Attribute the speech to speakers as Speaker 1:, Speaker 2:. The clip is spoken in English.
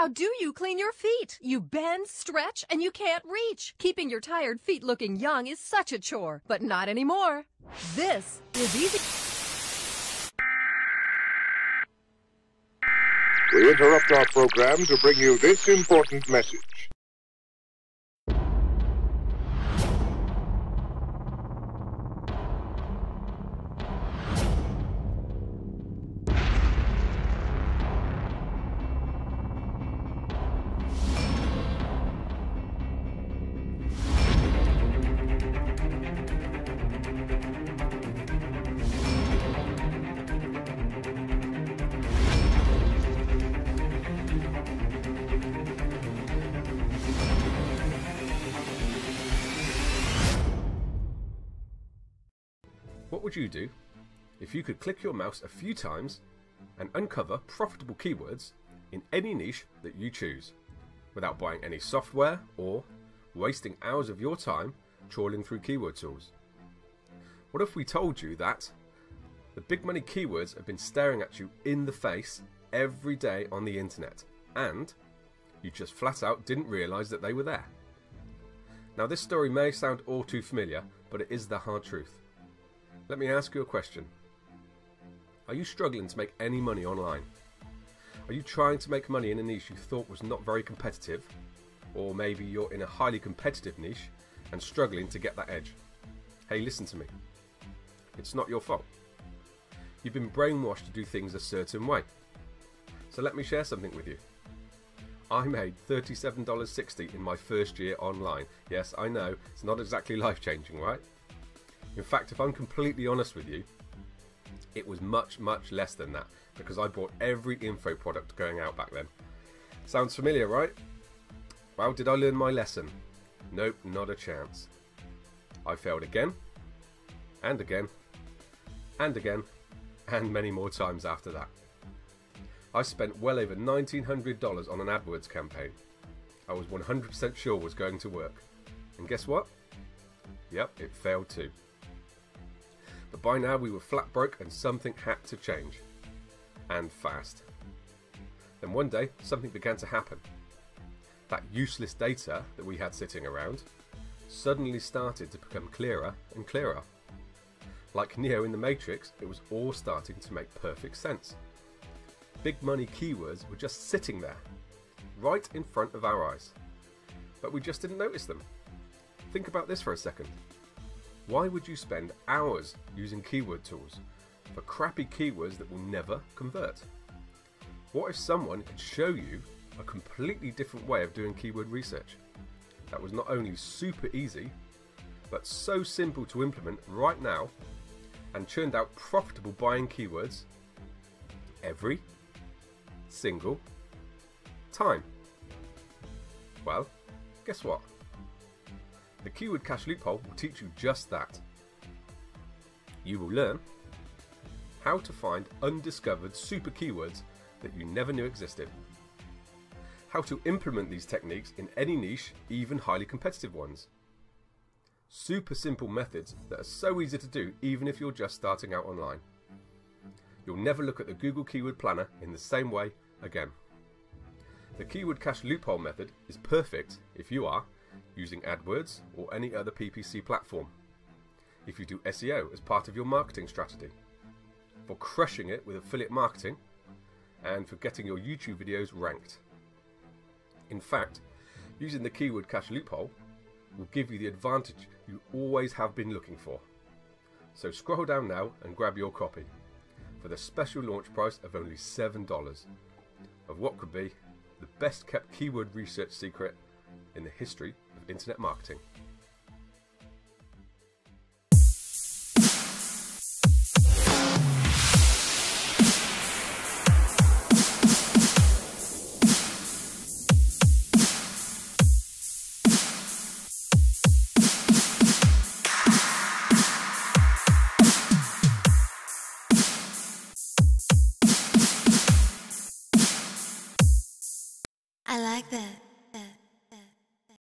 Speaker 1: How do you clean your feet? You bend, stretch, and you can't reach. Keeping your tired feet looking young is such a chore, but not anymore. This is easy.
Speaker 2: We interrupt our program to bring you this important message.
Speaker 3: What would you do if you could click your mouse a few times and uncover profitable keywords in any niche that you choose without buying any software or wasting hours of your time trawling through keyword tools? What if we told you that the big money keywords have been staring at you in the face every day on the internet and you just flat out didn't realize that they were there? Now, this story may sound all too familiar, but it is the hard truth. Let me ask you a question. Are you struggling to make any money online? Are you trying to make money in a niche you thought was not very competitive? Or maybe you're in a highly competitive niche and struggling to get that edge? Hey, listen to me. It's not your fault. You've been brainwashed to do things a certain way. So let me share something with you. I made $37.60 in my first year online. Yes, I know, it's not exactly life changing, right? In fact, if I'm completely honest with you, it was much, much less than that because I bought every info product going out back then. Sounds familiar, right? Well, did I learn my lesson? Nope, not a chance. I failed again, and again, and again, and many more times after that. I spent well over $1,900 on an AdWords campaign. I was 100% sure was going to work. And guess what? Yep, it failed too. But by now we were flat broke and something had to change. And fast. Then one day, something began to happen. That useless data that we had sitting around suddenly started to become clearer and clearer. Like Neo in the Matrix, it was all starting to make perfect sense big money keywords were just sitting there, right in front of our eyes. But we just didn't notice them. Think about this for a second. Why would you spend hours using keyword tools for crappy keywords that will never convert? What if someone could show you a completely different way of doing keyword research that was not only super easy, but so simple to implement right now and churned out profitable buying keywords every single time. Well, guess what? The keyword cash loophole will teach you just that. You will learn how to find undiscovered super keywords that you never knew existed. How to implement these techniques in any niche, even highly competitive ones. Super simple methods that are so easy to do even if you're just starting out online. You'll never look at the Google Keyword Planner in the same way again. The keyword cash loophole method is perfect if you are using AdWords or any other PPC platform, if you do SEO as part of your marketing strategy, for crushing it with affiliate marketing, and for getting your YouTube videos ranked. In fact, using the keyword cash loophole will give you the advantage you always have been looking for. So scroll down now and grab your copy for the special launch price of only $7 of what could be the best kept keyword research secret in the history of internet marketing.